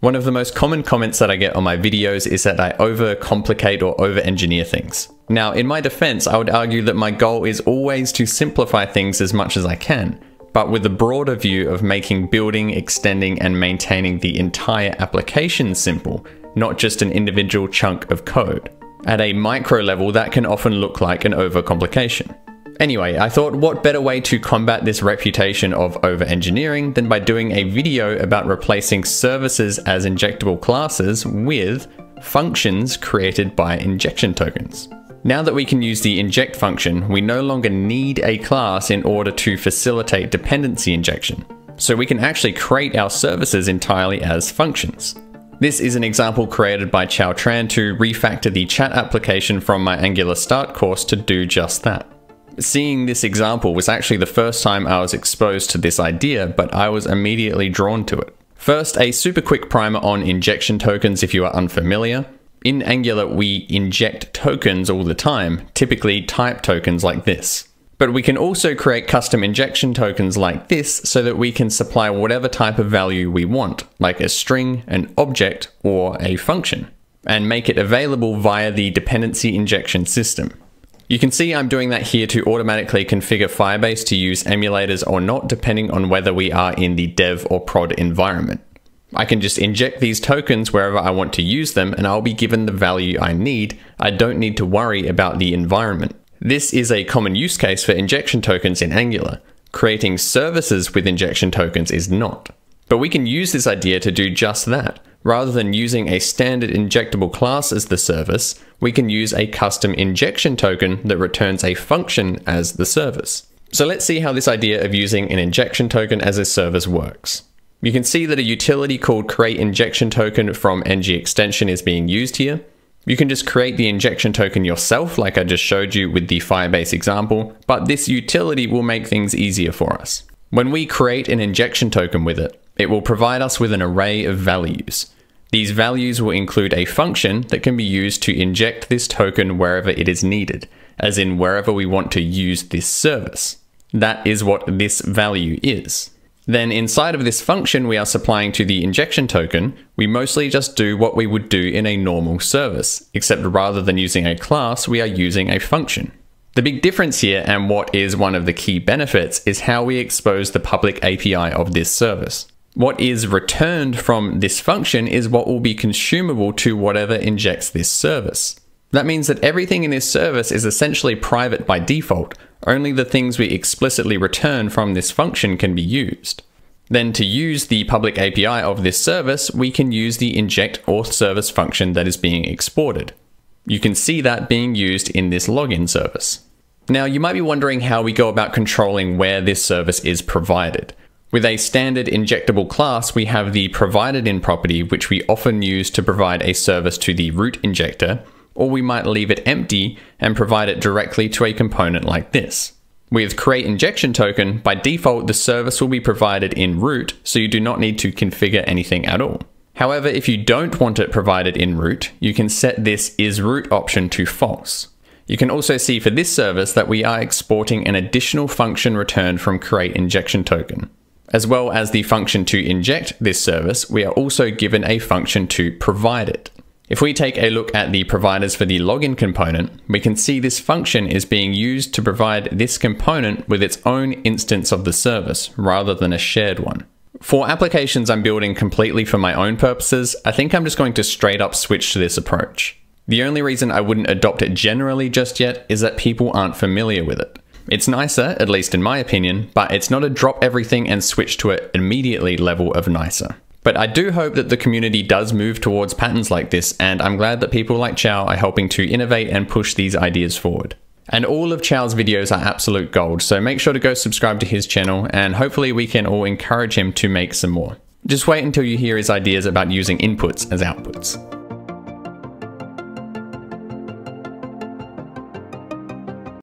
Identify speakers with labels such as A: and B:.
A: One of the most common comments that I get on my videos is that I overcomplicate or over-engineer things. Now, in my defense, I would argue that my goal is always to simplify things as much as I can, but with a broader view of making building, extending, and maintaining the entire application simple, not just an individual chunk of code. At a micro level, that can often look like an overcomplication. Anyway, I thought what better way to combat this reputation of over-engineering than by doing a video about replacing services as injectable classes with functions created by injection tokens. Now that we can use the inject function, we no longer need a class in order to facilitate dependency injection. So we can actually create our services entirely as functions. This is an example created by Chau Tran to refactor the chat application from my Angular Start course to do just that. Seeing this example was actually the first time I was exposed to this idea, but I was immediately drawn to it. First, a super quick primer on injection tokens if you are unfamiliar. In Angular, we inject tokens all the time, typically type tokens like this. But we can also create custom injection tokens like this so that we can supply whatever type of value we want, like a string, an object, or a function, and make it available via the dependency injection system. You can see I'm doing that here to automatically configure Firebase to use emulators or not depending on whether we are in the dev or prod environment. I can just inject these tokens wherever I want to use them and I'll be given the value I need. I don't need to worry about the environment. This is a common use case for injection tokens in Angular. Creating services with injection tokens is not. But we can use this idea to do just that. Rather than using a standard injectable class as the service, we can use a custom injection token that returns a function as the service. So let's see how this idea of using an injection token as a service works. You can see that a utility called create injection token from ngxtension is being used here. You can just create the injection token yourself like I just showed you with the Firebase example, but this utility will make things easier for us. When we create an injection token with it, it will provide us with an array of values. These values will include a function that can be used to inject this token wherever it is needed, as in wherever we want to use this service. That is what this value is. Then inside of this function we are supplying to the injection token, we mostly just do what we would do in a normal service, except rather than using a class, we are using a function. The big difference here, and what is one of the key benefits, is how we expose the public API of this service. What is returned from this function is what will be consumable to whatever injects this service. That means that everything in this service is essentially private by default. Only the things we explicitly return from this function can be used. Then to use the public API of this service, we can use the inject auth service function that is being exported. You can see that being used in this login service. Now you might be wondering how we go about controlling where this service is provided. With a standard injectable class, we have the provided in property, which we often use to provide a service to the root injector, or we might leave it empty and provide it directly to a component like this. With create injection token, by default, the service will be provided in root, so you do not need to configure anything at all. However, if you don't want it provided in root, you can set this is root option to false. You can also see for this service that we are exporting an additional function returned from create injection token. As well as the function to inject this service, we are also given a function to provide it. If we take a look at the providers for the login component, we can see this function is being used to provide this component with its own instance of the service, rather than a shared one. For applications I'm building completely for my own purposes, I think I'm just going to straight up switch to this approach. The only reason I wouldn't adopt it generally just yet is that people aren't familiar with it. It's nicer, at least in my opinion, but it's not a drop everything and switch to it immediately level of nicer. But I do hope that the community does move towards patterns like this, and I'm glad that people like Chau are helping to innovate and push these ideas forward. And all of Chau's videos are absolute gold, so make sure to go subscribe to his channel, and hopefully we can all encourage him to make some more. Just wait until you hear his ideas about using inputs as outputs.